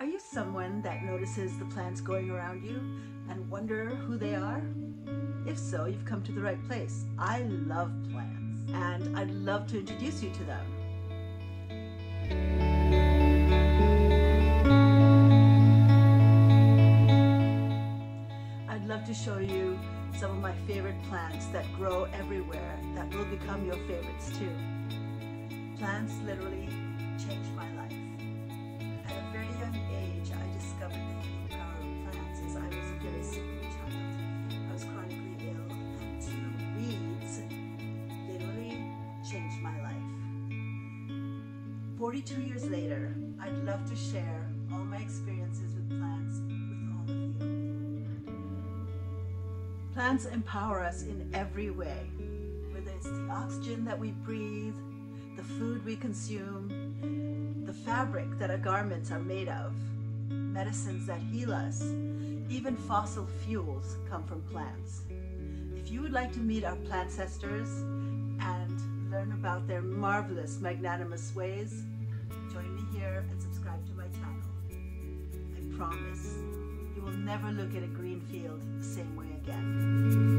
Are you someone that notices the plants going around you and wonder who they are? If so, you've come to the right place. I love plants and I'd love to introduce you to them. I'd love to show you some of my favorite plants that grow everywhere that will become your favorites too. Plants literally changed my life. 42 years later, I'd love to share all my experiences with plants with all of you. Plants empower us in every way, whether it's the oxygen that we breathe, the food we consume, the fabric that our garments are made of, medicines that heal us, even fossil fuels come from plants. If you would like to meet our plant ancestors and learn about their marvelous magnanimous ways, Join me here and subscribe to my channel. I promise you will never look at a green field the same way again.